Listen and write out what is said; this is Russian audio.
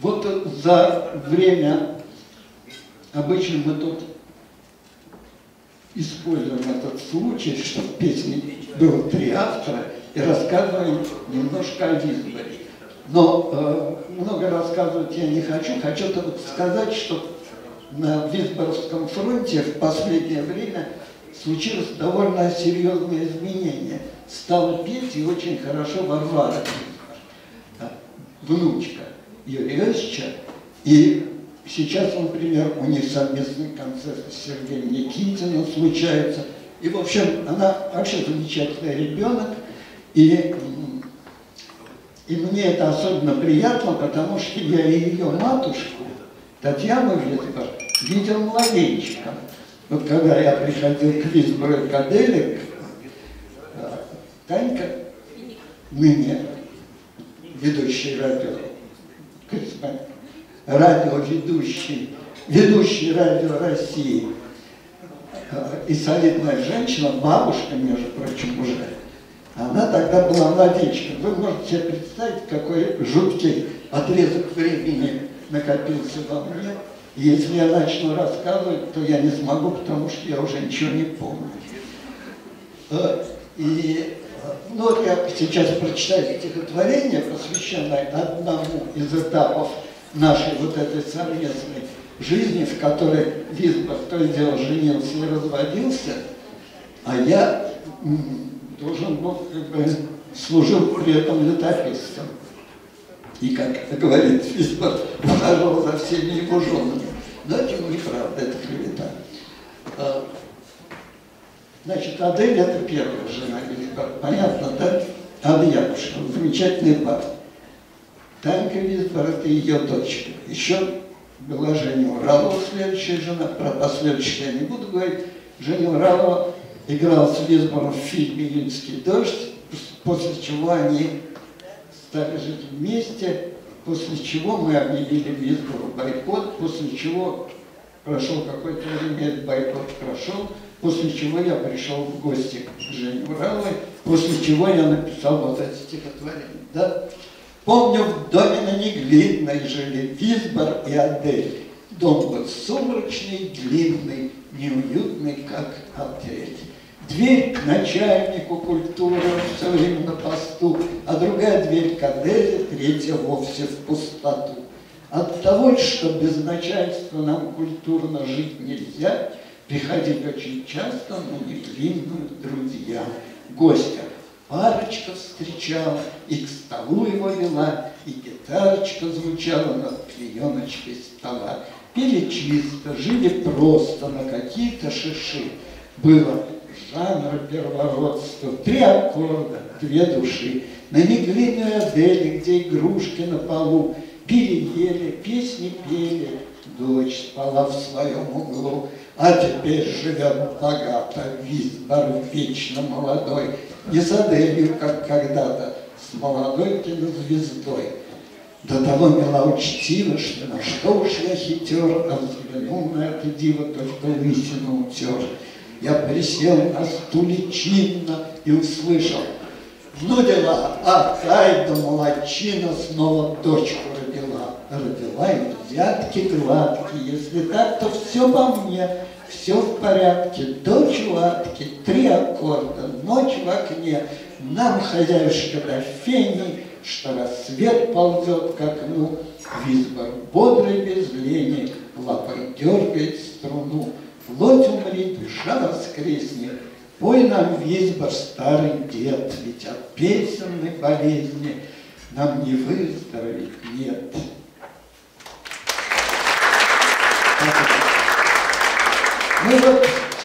Вот за время, обычно мы тут используем этот случай, что в песне было три автора, и рассказываем немножко о Висборе. Но э, много рассказывать я не хочу. Хочу только сказать, что на Висборовском фронте в последнее время случилось довольно серьезное изменение. Стала петь и очень хорошо Варвара внучка Юрия Иосифовича. И сейчас, например, у них совместный концерт с Сергеем Никитиным случается. И, в общем, она вообще замечательный ребенок. И и мне это особенно приятно, потому что я ее матушку, Татьяну Визбор, видел младенчиком. Вот когда я приходил к Визбору Каделик, э, Танька, ныне ведущий радио, радиоведущий, ведущий радио России, и солидная женщина, бабушка, между прочим, уже, она тогда была младенчиком. Вы можете себе представить, какой жуткий отрезок времени накопился во мне. Если я начну рассказывать, то я не смогу, потому что я уже ничего не помню. Э, и ну, я сейчас прочитаю стихотворение, посвященное одному из этапов нашей вот этой совместной жизни, в которой Висбор то и дело женился и разводился, а я должен был, как бы, служил при этом летописцем. И, как говорит Фисбор, ухаживал за всеми его женами. Но это неправда, это клевета. А, значит, Адель это первая жена. Понятно, да? Ада Якушева, замечательный пап. Танька Висбор это ее дочка. Еще была Женя Уралова, следующая жена. Про последующих я не буду говорить. Женя Уралова играл с Висбором в фильме «Июньский дождь», после чего они стали жить вместе, после чего мы объявили Висбору бойкот, после чего прошел какое-то время, этот бойкот прошел, после чего я пришел в гости к Жене Ураловой, после чего я написал вот это стихотворение. Да? Помню, в доме на Неглинной жили Висбор и Адель. Дом был сумрачный, длинный, неуютный, как отель. Дверь к начальнику культуры все время на посту, а другая дверь к Аделе, третья вовсе в пустоту. От того, что без начальства нам культурно жить нельзя, приходили очень часто, но не длинную друзья. Гостя парочка встречала, и к столу его вела, и гитарочка звучала над клееночкой стола. Пили чисто, жили просто на какие-то шиши. Было жанра первородства, три аккорда, две души. На неглиной Адели, где игрушки на полу, пили ели, песни пели, дочь спала в своем углу, а теперь живет богато, Визбор вечно молодой, не с Аделью, как когда-то, с молодой кинозвездой. До того мила учтива, что на что уж я хитер, а взглянул на это диво, только лысину утер. Я присел на стуле чинно и услышал. Ну дела, а Кайда молодчина снова дочку родила. И взятки гладкие, если так, то все по мне, все в порядке. Дочь ладки, три аккорда, ночь в окне. Нам, хозяюшка до фени, что рассвет ползет к окну. Визбор бодрый без лени, лапой дергает струну. Плоть умри, душа воскреснет, Пой нам визбор, старый дед, Ведь от песенной болезни Нам не выздороветь нет.